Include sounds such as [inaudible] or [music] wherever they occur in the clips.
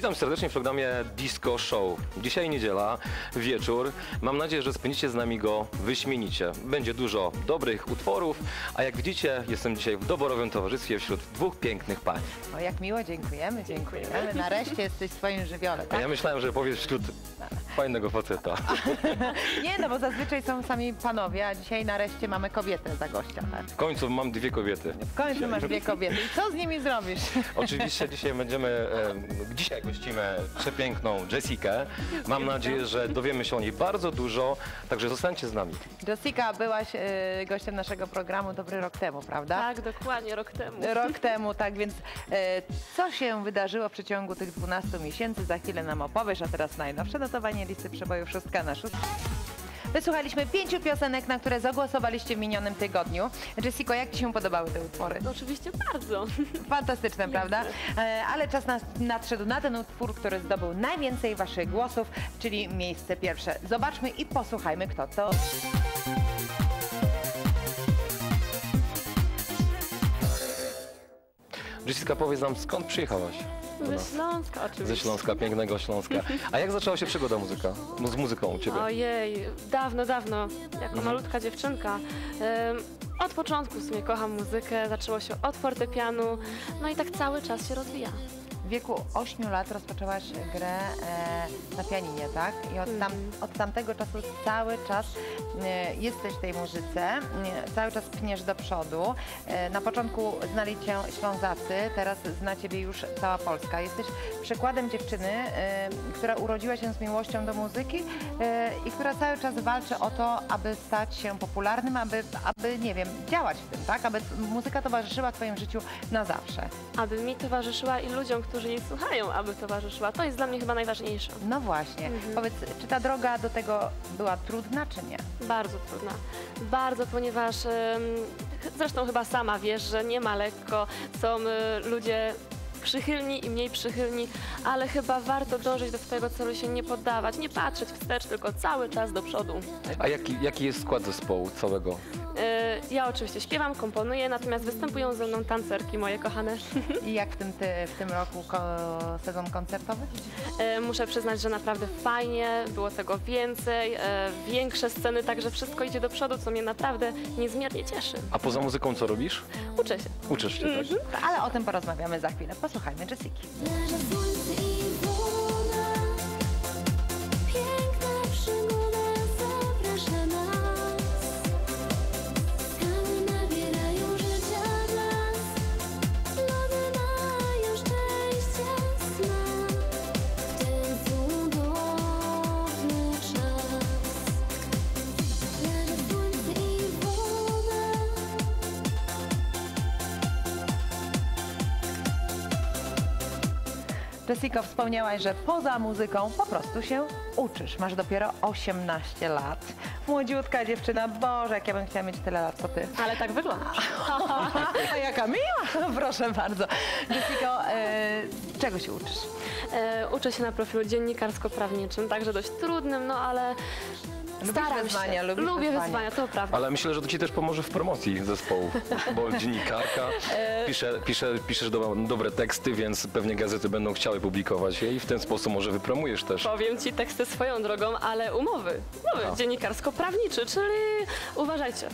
Witam serdecznie w programie Disco Show. Dzisiaj niedziela, wieczór. Mam nadzieję, że spędzicie z nami go wyśmienicie. Będzie dużo dobrych utworów, a jak widzicie, jestem dzisiaj w doborowym towarzystwie wśród dwóch pięknych pań. O, jak miło, dziękujemy, dziękujemy. Nareszcie jesteś w swoim żywiole, A tak? ja myślałem, że powiesz wśród fajnego faceta. [laughs] Nie, no bo zazwyczaj są sami panowie, a dzisiaj nareszcie mamy kobietę za gościa. Tak? W końcu mam dwie kobiety. W końcu masz dwie kobiety. I co z nimi zrobisz? [laughs] Oczywiście dzisiaj będziemy, e, dzisiaj gościmy przepiękną Jessikę. Mam nadzieję, że dowiemy się o niej bardzo dużo, także zostańcie z nami. Jessica, byłaś e, gościem naszego programu dobry rok temu, prawda? Tak, dokładnie, rok temu. Rok [laughs] temu, tak więc e, co się wydarzyło w przeciągu tych 12 miesięcy? Za chwilę nam opowiesz, a teraz najnowsze notowanie listy przebojów szóstka na szóstkę. Wysłuchaliśmy pięciu piosenek, na które zagłosowaliście w minionym tygodniu. Jessico, jak Ci się podobały te utwory? No, oczywiście bardzo. [laughs] Fantastyczne, prawda? E, Ale czas nas, nadszedł na ten utwór, który zdobył najwięcej Waszych głosów, czyli miejsce pierwsze. Zobaczmy i posłuchajmy, kto to. Jessica, powiedz nam, skąd przyjechałaś? Ze? Śląska oczywiście. Ze Śląska, pięknego Śląska. A jak zaczęła się przygoda muzyka? No, z muzyką u Ciebie? Ojej, dawno, dawno, jako malutka dziewczynka. em, od początku w sumie kocham muzykę, zaczęło się od fortepianu, no i tak cały czas się rozwija. W wieku 8 lat rozpoczęłaś grę e, na pianinie, tak? I od, tam, od tamtego czasu cały czas e, jesteś w tej muzyce, e, cały czas pniesz do przodu. E, na początku znali Cię Ślązacy, teraz zna Ciebie już cała Polska. Jesteś przykładem dziewczyny, e, która urodziła się z miłością do muzyki e, i która cały czas walczy o to, aby stać się popularnym, aby, aby, nie wiem, działać w tym, tak? Aby muzyka towarzyszyła Twoim życiu na zawsze. Aby mi towarzyszyła i ludziom, którzy jej słuchają, aby towarzyszyła. To jest dla mnie chyba najważniejsze. No właśnie. Powiedz, czy ta droga do tego była trudna, czy nie? Bardzo trudna. Bardzo, ponieważ zresztą chyba sama wiesz, że nie ma lekko. Są y, ludzie przychylni i mniej przychylni, ale chyba warto dążyć do swojego celu, się nie poddawać, nie patrzeć wstecz, tylko cały czas do przodu. A jaki, jaki jest skład zespołu całego? Y, Ja oczywiście śpiewam, komponuję, natomiast występują ze mną tancerki moje kochane. [laughs] I jak w tym, ty, w tym roku ko- sezon koncertowy? Y, Muszę przyznać, że naprawdę fajnie, było tego więcej, y, większe sceny, także wszystko idzie do przodu, co mnie naprawdę niezmiernie cieszy. A poza muzyką co robisz? Uczę się. Uczysz się Mhm. też? Ale o tym porozmawiamy za chwilę. Posłuchajmy Jessiki. Jessico, wspomniałaś, że poza muzyką po prostu się uczysz. Masz dopiero 18 lat. Młodziutka dziewczyna. Boże, jak ja bym chciała mieć tyle lat, co ty. Ale tak wyglądasz. [laughs] A jaka miła! [laughs] Proszę bardzo. Jessico, e, czego się uczysz? E, uczę się na profilu dziennikarsko-prawniczym, także dość trudnym, no ale Lubisz staram wyzwania, się. Lubię wyzwania. wyzwania, to prawda. Ale myślę, że to Ci też pomoże w promocji zespołu, bo [laughs] dziennikarka, pisze, pisze, piszesz do, dobre teksty, więc pewnie gazety będą chciały publikować je i w ten sposób może wypromujesz też. Powiem ci teksty swoją drogą, ale umowy. Umowy Aha. Dziennikarsko-prawniczy, czyli uważajcie.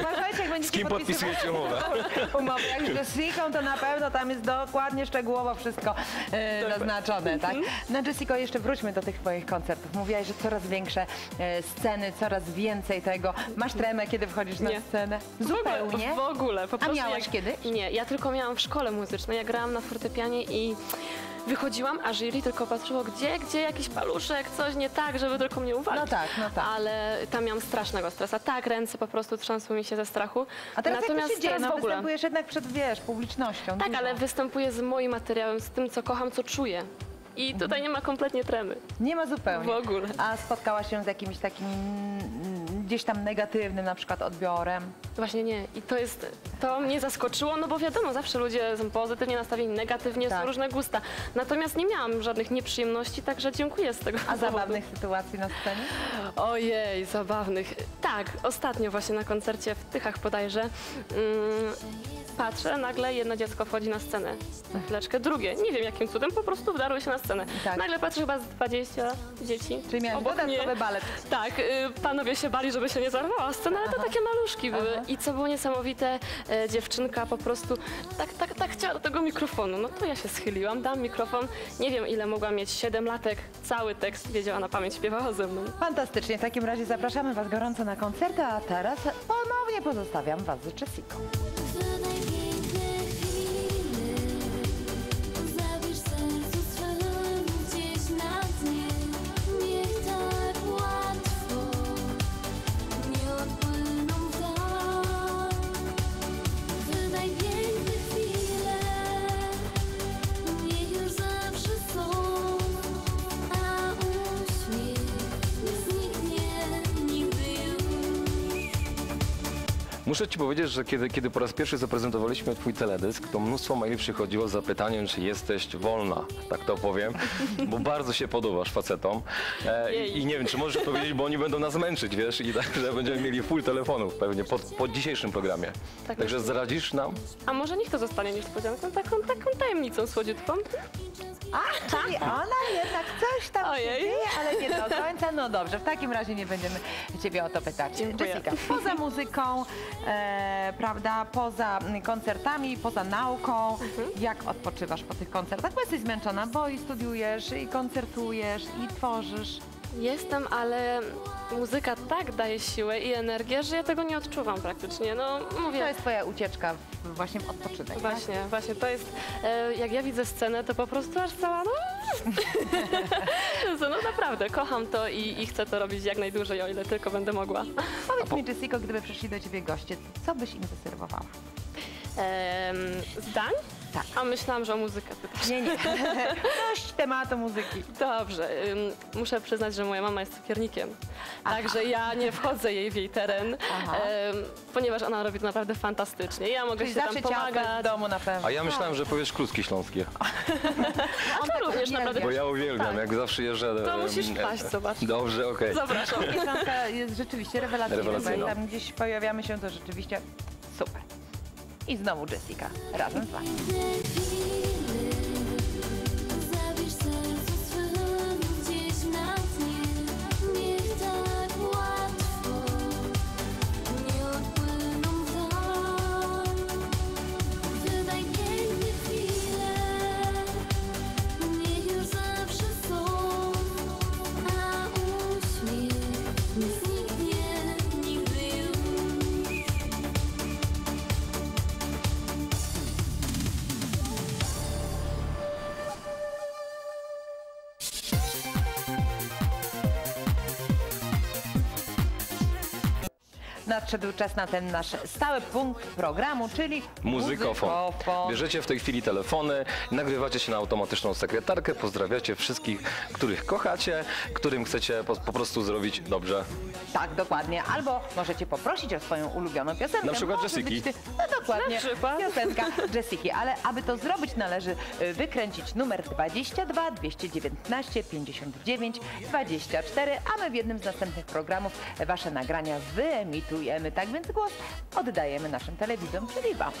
Uważajcie, jak będziecie Z kim podpisujecie umowę? [laughs] umowę. Jak z Jessiką, to na pewno tam jest dokładnie, szczegółowo wszystko e, zaznaczone, tak? No Jessico, jeszcze wróćmy do tych twoich koncertów. Mówiłaś, że coraz większe e, sceny, coraz więcej tego. Masz tremę, kiedy wchodzisz na Nie. scenę? Zupełnie? W ogóle. Po prostu miałaś jak... kiedyś? Nie, ja tylko miałam w szkole muzycznej, ja grałam na fortepianie i wychodziłam, a jury tylko patrzyło, gdzie, gdzie jakiś paluszek, coś nie tak, żeby tylko mnie uwalić. No tak, no tak. Ale tam miałam strasznego stresa. Tak, ręce po prostu trzęsły mi się ze strachu. A teraz Natomiast jak to się dzieje? No w ogóle. występujesz jednak przed, wiesz, publicznością. Tak, dużą. ale występuję z moim materiałem, z tym, co kocham, co czuję. I tutaj nie ma kompletnie tremy. Nie ma zupełnie. W ogóle. A spotkałaś się z jakimś takim mm, gdzieś tam negatywnym na przykład odbiorem? Właśnie nie. I to jest, to mnie zaskoczyło, no bo wiadomo, zawsze ludzie są pozytywnie nastawieni, negatywnie, Tak. są różne gusta. Natomiast nie miałam żadnych nieprzyjemności, także dziękuję z tego A powodu. zabawnych sytuacji na scenie? Ojej, zabawnych. Tak, ostatnio właśnie na koncercie w Tychach bodajże. Mm, patrzę, nagle jedno dziecko wchodzi na scenę. Chwileczkę drugie. Nie wiem jakim cudem, po prostu wdarły się na scenę. Tak. Nagle patrzę chyba z 20 dzieci. Czyli miałeś dodatkowy balet. Tak, y, panowie się bali, żeby się nie zarwała scena, ale to takie maluszki były. I co było niesamowite, e, dziewczynka po prostu tak, tak, tak chciała do tego mikrofonu. No to ja się schyliłam, dam mikrofon. Nie wiem ile mogła mieć, 7 latek, cały tekst wiedziała na pamięć, śpiewała ze mną. Fantastycznie. W takim razie zapraszamy Was gorąco na koncerty, a teraz ponownie pozostawiam Was z Jessiką. Muszę ci powiedzieć, że kiedy, kiedy po raz pierwszy zaprezentowaliśmy twój teledysk, to mnóstwo maili przychodziło z zapytaniem, czy jesteś wolna, tak to powiem, bo [laughs] bardzo się podobasz facetom. E. I nie wiem, czy możesz powiedzieć, bo oni będą nas męczyć, wiesz, i także będziemy mieli full telefonów pewnie po, po dzisiejszym programie. Tak Także zdradzisz nam? A może niech to zostanie niespodzianką, taką, taką tajemnicą słodziutką? A, czyli ona jednak coś tam się Ojej. dzieje, ale nie do końca. No dobrze, w takim razie nie będziemy Ciebie o to pytać. Dziękuję. Jessica, poza muzyką, e, prawda, poza koncertami, poza nauką, Mhm. jak odpoczywasz po tych koncertach? Bo jesteś zmęczona, bo i studiujesz, i koncertujesz, i tworzysz. Jestem, ale muzyka tak daje siłę i energię, że ja tego nie odczuwam praktycznie. No mówię. To jest Twoja ucieczka właśnie w odpoczynek. tak? Właśnie, właśnie, to jest, e, jak ja widzę scenę, to po prostu aż cała, no, [laughs] no naprawdę, kocham to i, i chcę to robić jak najdłużej, o ile tylko będę mogła. Powiedz mi, Jessico, gdyby przyszli do Ciebie goście, co byś im zaserwowała? Em, zdań? Tak. A myślałam, że o muzykę pytasz. Nie, nie. [laughs] Dość tematu muzyki. Dobrze, ym, muszę przyznać, że moja mama jest cukiernikiem, także ja nie wchodzę jej w jej teren, Aha. ponieważ ona robi to naprawdę fantastycznie. Ja mogę Czyli się tam zawsze ciasto jest w pomagać. domu na pewno. A ja myślałem, że powiesz kluski śląskie, A [laughs] to również uwielbia. naprawdę. bo ja uwielbiam, Tak. jak zawsze jeżdżę. To em, musisz wpaść, zobacz. Dobrze, okej. Zapraszam. Piosenka jest rzeczywiście rewelacyjna, Rewelacyjna. tam gdzieś pojawiamy się, to rzeczywiście super. I znowu Jessica, razem z Wami. Nadszedł czas na ten nasz stały punkt programu, czyli Muzykofon. muzykofon. Bierzecie w tej chwili telefony, nagrywacie się na automatyczną sekretarkę, pozdrawiacie wszystkich, których kochacie, którym chcecie po, po prostu zrobić dobrze. Tak, dokładnie. Albo możecie poprosić o swoją ulubioną piosenkę. Na przykład Może Jessiki. być ty- No dokładnie. Na przykład. Piosenka Jessiki. Ale aby to zrobić, należy y, wykręcić numer 22 219 59 24, a my w jednym z następnych programów wasze nagrania wyemitujemy. Tak więc głos oddajemy naszym telewidzom, czyli wam.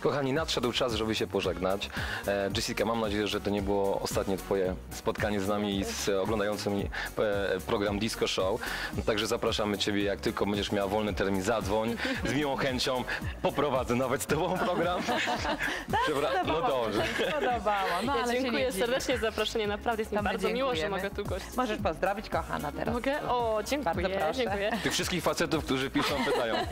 Kochani, nadszedł czas, żeby się pożegnać. E, Jessica, mam nadzieję, że to nie było ostatnie twoje spotkanie z nami i z oglądającymi e, program Disco Show. Także zapraszamy ciebie, jak tylko będziesz miała wolny termin, zadzwoń. Z miłą chęcią poprowadzę nawet z tobą program. [laughs] Przebra- no dobrze. Podobało. No, Ja ale dziękuję serdecznie za zaproszenie, naprawdę jest mi bardzo miło, że dziękujemy. mogę tu gościć. Możesz pozdrowić kochana teraz. Mogę? O, Bardzo dziękuję, proszę. dziękuję. Tych wszystkich facetów, którzy piszą, pytają. [laughs]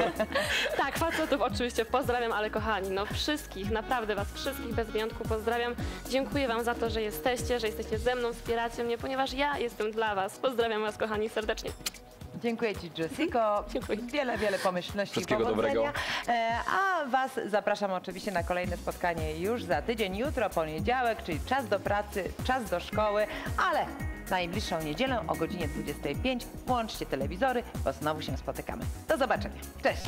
Tak, facetów oczywiście pozdrawiam, ale kochani, no wszystkich, naprawdę was wszystkich bez wyjątku pozdrawiam. Dziękuję wam za to, że jesteście, że jesteście ze mną, wspieracie mnie, ponieważ ja jestem dla was. Pozdrawiam was kochani serdecznie. Dziękuję Ci, Jessico. [laughs] Dziękuję. Wiele, wiele pomyślności Wszystkiego i powodzenia. dobrego. E, A Was zapraszam oczywiście na kolejne spotkanie już za tydzień, jutro, poniedziałek, czyli czas do pracy, czas do szkoły, ale najbliższą niedzielę o godzinie 25 włączcie telewizory, bo znowu się spotykamy. Do zobaczenia. Cześć!